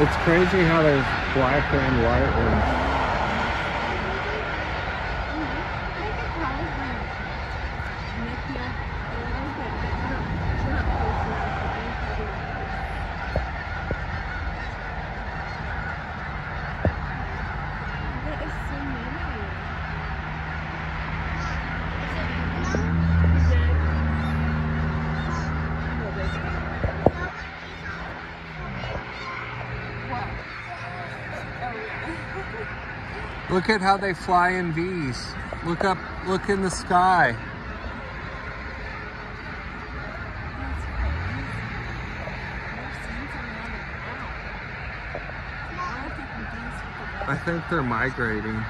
It's crazy how there's black and white ones. Look at how they fly in V's. Look up, look in the sky. I think they're migrating.